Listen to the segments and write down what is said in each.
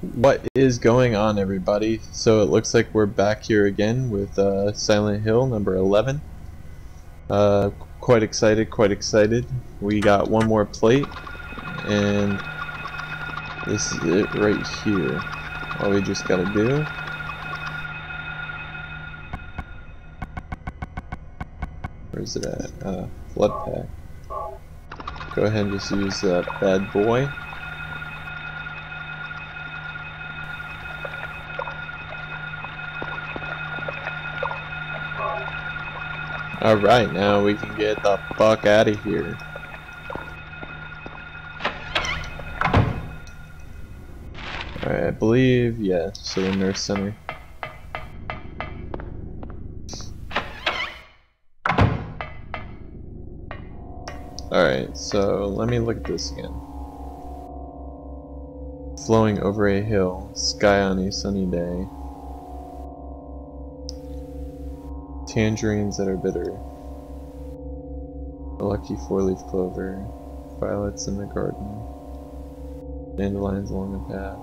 What is going on everybody? So it looks like we're back here again with uh, Silent Hill number 11. Uh, quite excited, quite excited. We got one more plate and this is it right here. All we just gotta do Where's it at? Uh, blood pack. Go ahead and just use that bad boy. Alright, now we can get the fuck out of here. Alright, I believe, yeah, so the nurse center. Alright, so let me look at this again. Flowing over a hill, sky on a sunny day. Tangerines that are bitter. A lucky four-leaf clover. Violets in the garden. Dandelions along the path.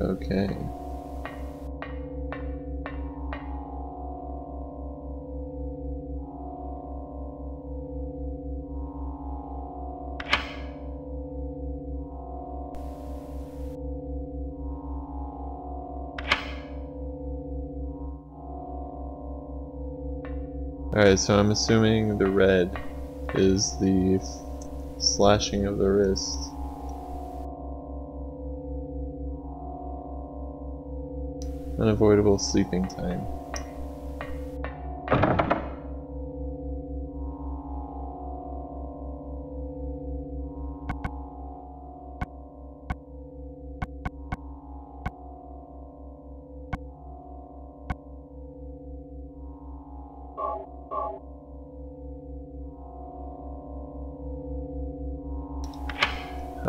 Okay. Alright, so I'm assuming the red is the slashing of the wrist. Unavoidable sleeping time.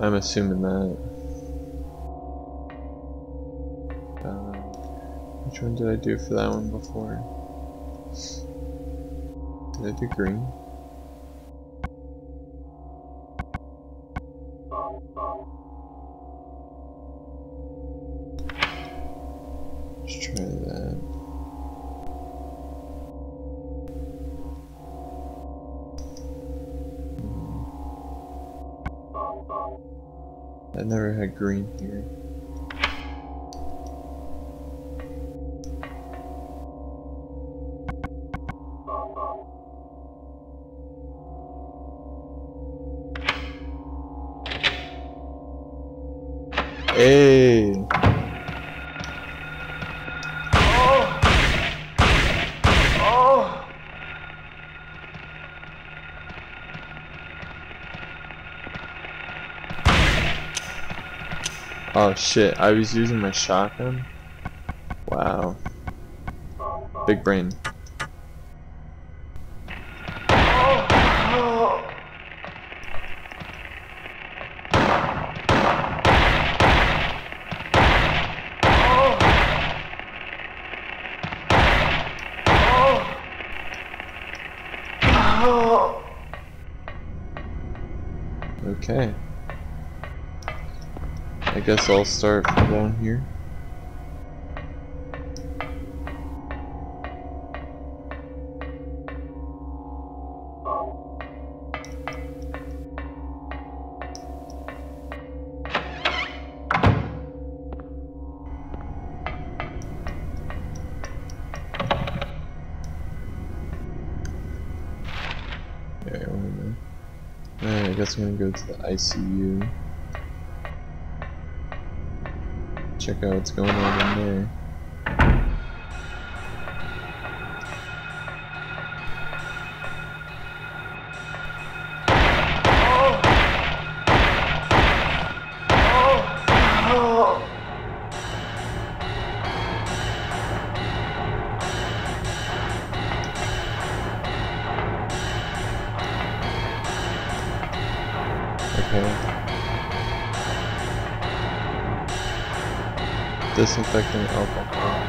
I'm assuming that. Um, which one did I do for that one before? Did I do green? I never had green here. Shit, I was using my shotgun? Wow. Big brain. Okay. I guess I'll start from down here. Okay, I guess I'm gonna go to the ICU. Check out what's going on in there. disinfecting alcohol.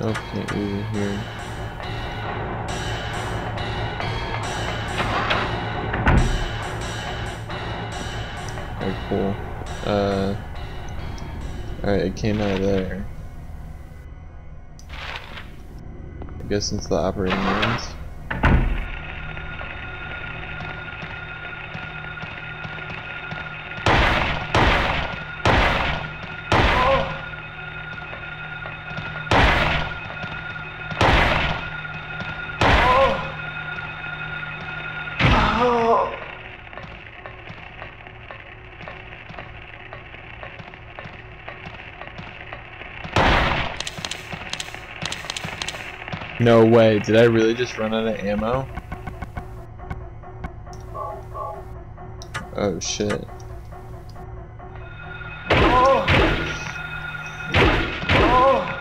Okay, even here. Alright, cool. Uh, alright, it came out of there. I guess it's the operating rooms. No way, did I really just run out of ammo? Oh shit. Oh. Oh.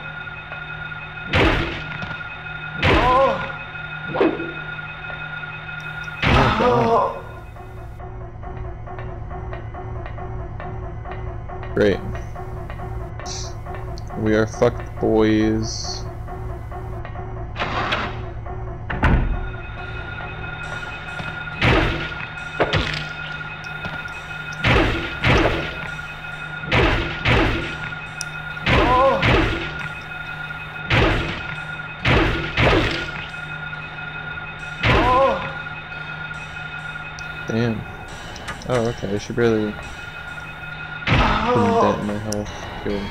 Oh. Great. We are fucked boys. I should really oh. put that in my health. Good.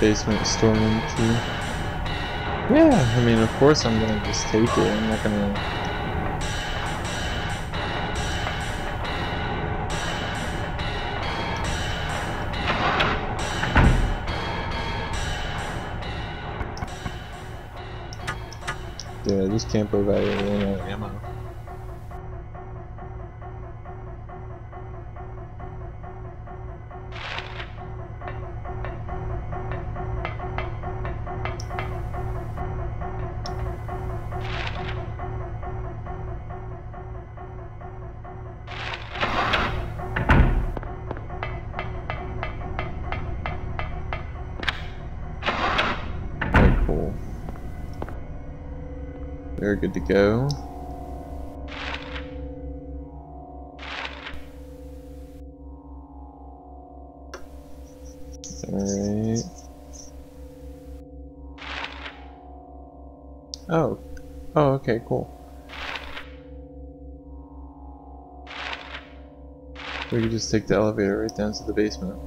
Basement storeroom key. Yeah, I mean, of course I'm gonna just take it. I'm not gonna. Yeah, I just can't provide any ammo. Very good to go. Alright. Oh. Oh, okay, cool. We could just take the elevator right down to the basement.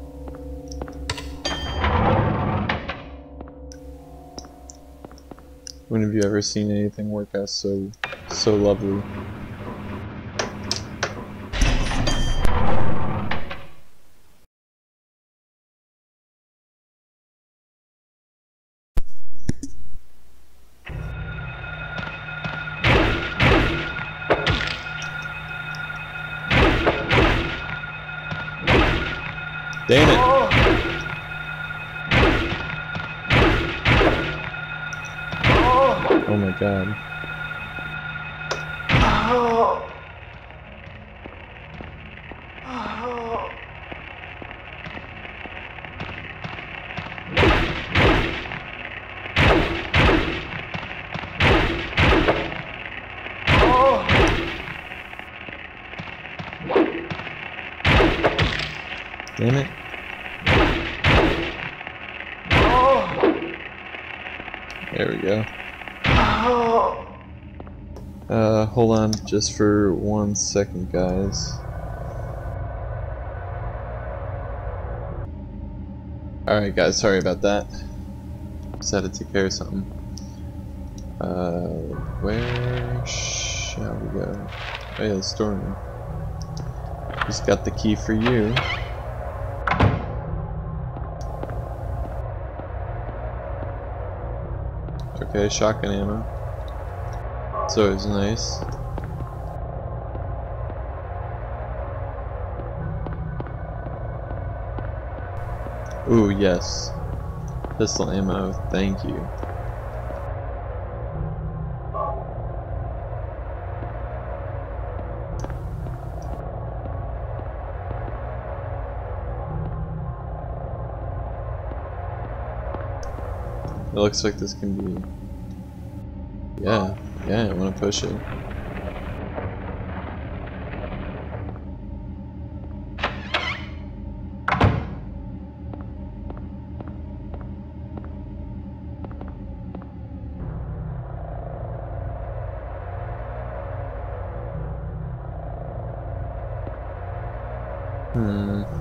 When have you ever seen anything work out so so lovely? Damn it! God. Oh. Oh. Damn it. There we go. Uh, hold on just for one second, guys. Alright, guys, sorry about that. Just had to take care of something. Uh, where shall we go? Oh yeah, the storeroom. Just got the key for you. Okay, shotgun ammo. So it's nice. Ooh, yes. Pistol ammo, thank you. It looks like this can be... Yeah, yeah, I want to push it. Hmm.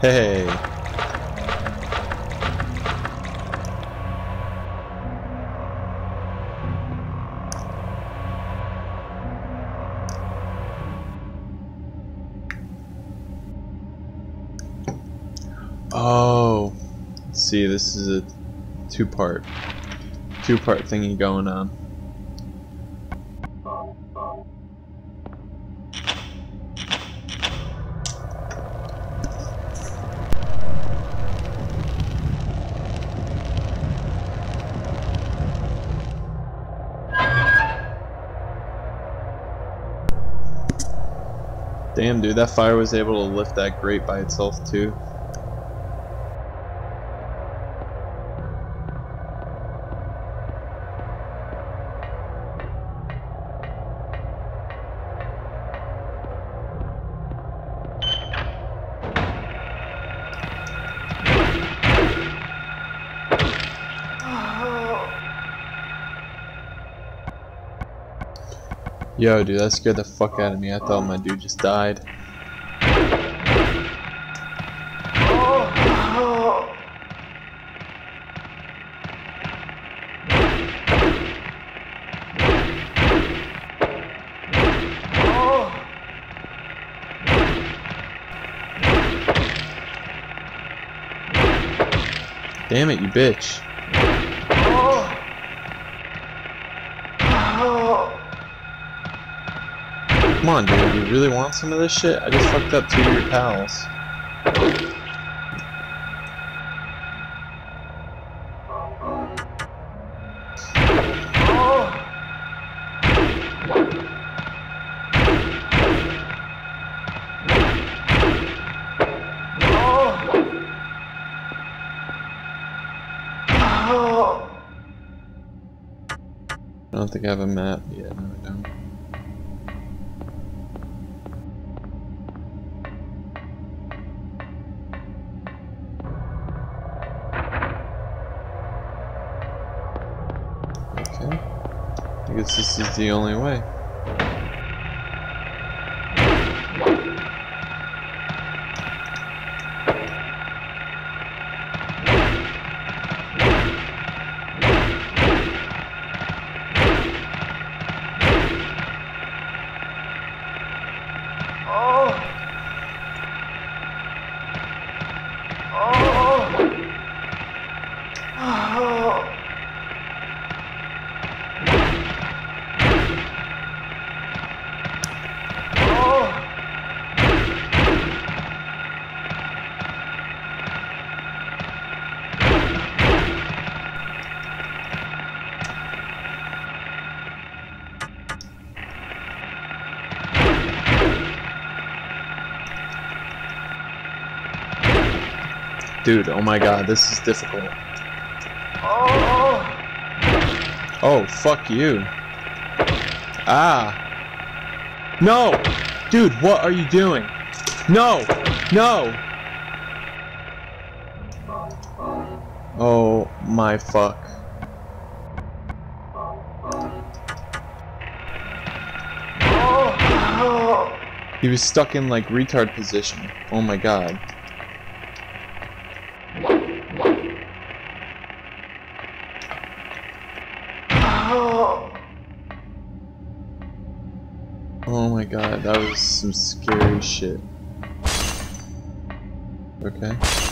Hey. Oh. See, this is a two-part two-part thingy going on. Damn, dude, that fire was able to lift that grate by itself, too. Yo, dude, that scared the fuck out of me. I thought my dude just died. Damn it, you bitch. On, dude, you really want some of this shit? I just fucked up two of your pals. I don't think I have a map yet. This is the only way. Dude, oh my god, this is difficult. Oh, Oh, fuck you. Ah. No! Dude, what are you doing? No! No! Oh my fuck. He was stuck in like retard position. Oh my god. Oh my god, that was some scary shit. Okay.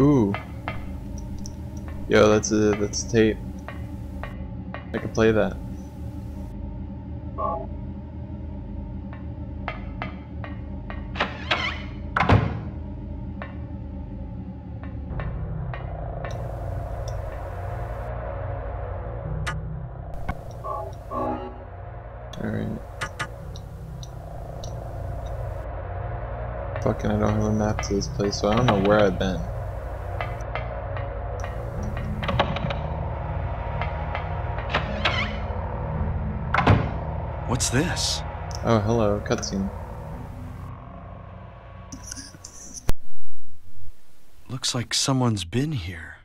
Ooh. Yo, that's a that's a tape. I can play that. Alright. Fucking, I don't have a map to this place, so I don't know where I've been. What's this? Oh, hello, cutscene. Looks like someone's been here.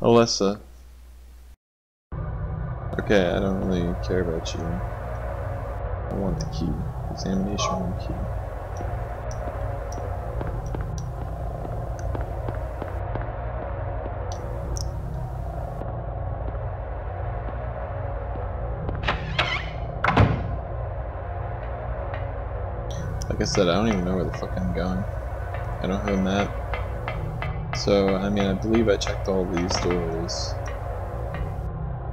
Alyssa. Okay, I don't really care about you. I want the key. Examination room key. Like I said, I don't even know where the fuck I'm going. I don't have a map. So, I mean, I believe I checked all these doors.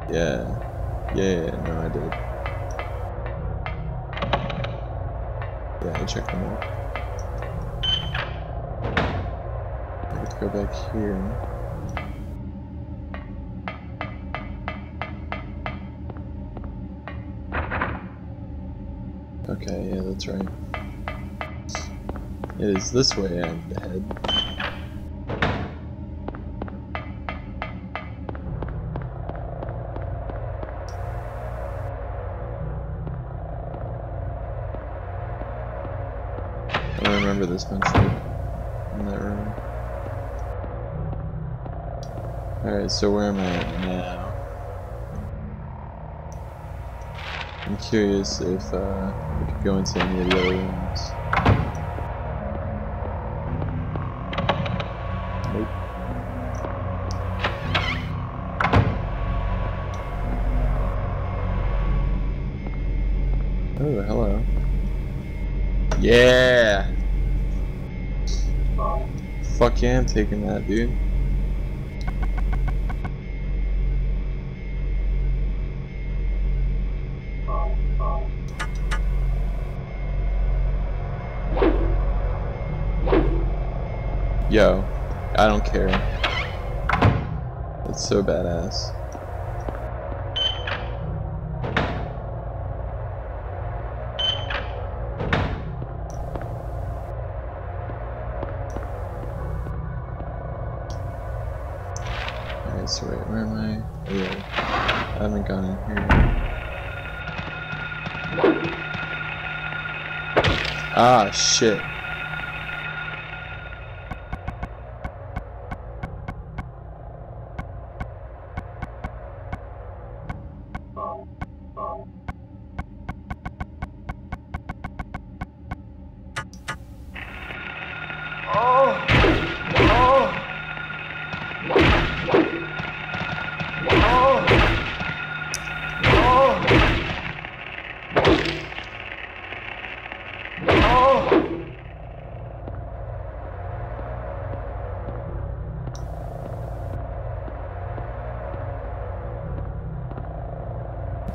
Yeah. Yeah, no, I did. Yeah, I checked them out. I have to go back here. Okay, yeah, that's right. It is this way I need to head. Alright, so where am I at now? I'm curious if uh, we could go into any of the other rooms. Nope. Oh, hello. Yeah! Fuck yeah, I'm taking that, dude. Yo, I don't care. It's so badass. Alright, so wait, where am I? Oh, yeah. I haven't gone in here. Ah, shit.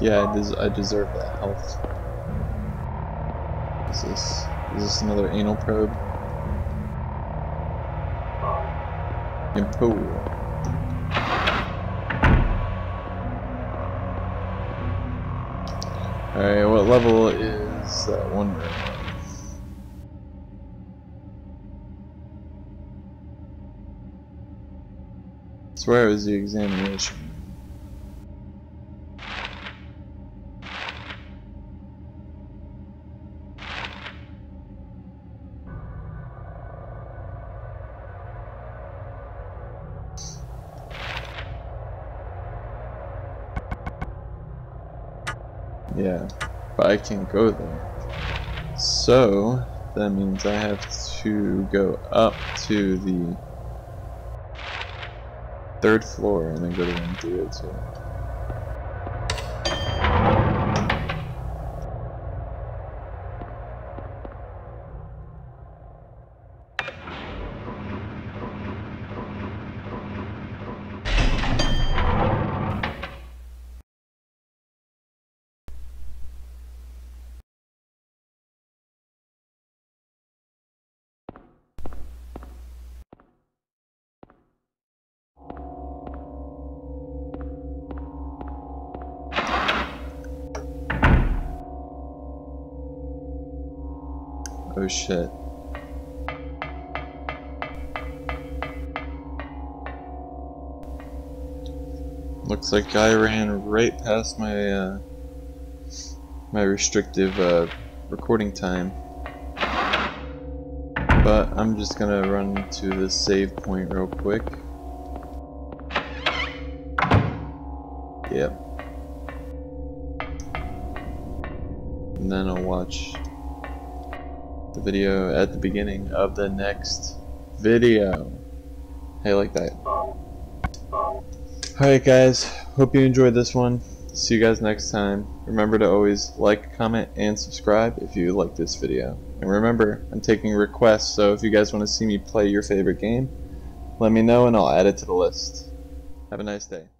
Yeah, I, des I deserve that health. Is this is this another anal probe? Impo. Alright, what level is that one room? It was the examination. But I can't go there. So, that means I have to go up to the third floor and then go to 102. Oh shit. Looks like I ran right past my uh, my restrictive uh, recording time. But I'm just gonna run to the save point real quick. Yep. And then I'll watch the video at the beginning of the next video. Hey, like that. Alright guys, hope you enjoyed this one. See you guys next time. Remember to always like, comment, and subscribe if you like this video. And remember, I'm taking requests, so if you guys want to see me play your favorite game, let me know and I'll add it to the list. Have a nice day.